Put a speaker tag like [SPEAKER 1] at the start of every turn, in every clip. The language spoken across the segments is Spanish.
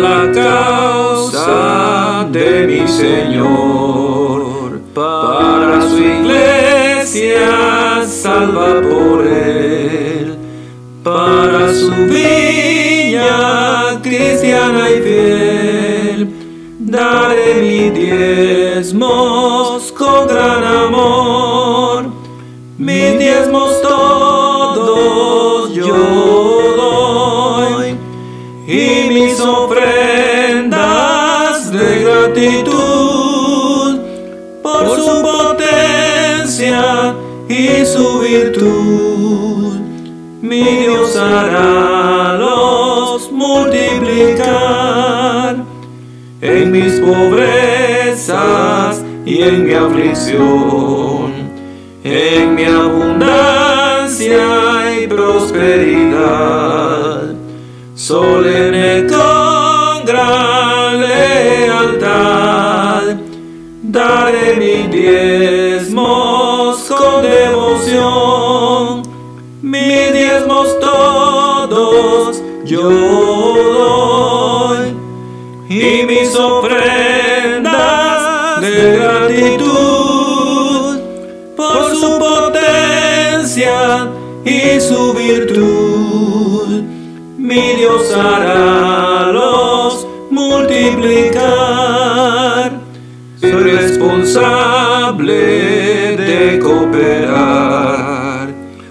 [SPEAKER 1] la causa de mi Señor, para su iglesia salva por él, para su viña cristiana y fiel, daré mi diezmos con gran amor, mis diezmos todos yo mis ofrendas de gratitud por su potencia y su virtud. Mi Dios hará los multiplicar en mis pobrezas y en mi aflicción, en mi abundancia y prosperidad. Solemne con gran lealtad, daré mis diezmos con devoción, mis diezmos todos yo doy, y mis ofrendas de gratitud por su potencia y su virtud mi Dios hará los multiplicar. Soy responsable de cooperar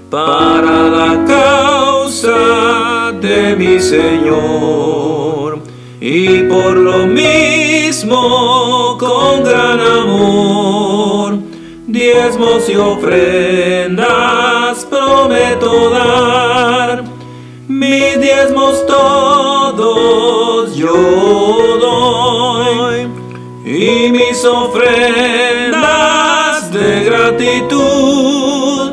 [SPEAKER 1] para la causa de mi Señor y por lo mismo con gran amor diezmos y ofrendas prometo dar mis diezmos todos yo doy y mis ofrendas de gratitud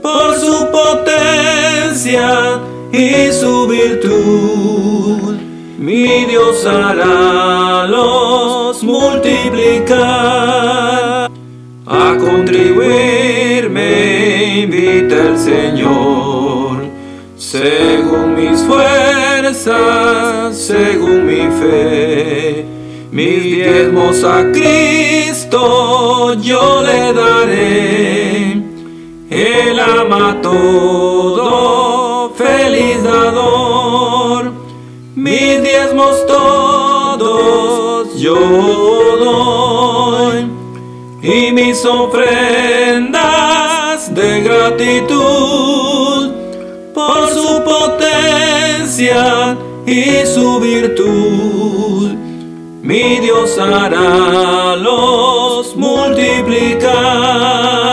[SPEAKER 1] por su potencia y su virtud. Mi Dios hará los multiplicar. A contribuir me invita el Señor según mis fuerzas, según mi fe. Mis diezmos a Cristo yo le daré. Él ama todo, feliz dador. Mis diezmos todos yo doy. Y mis ofrendas de gratitud por su potencia y su virtud. Mi Dios hará los multiplicar.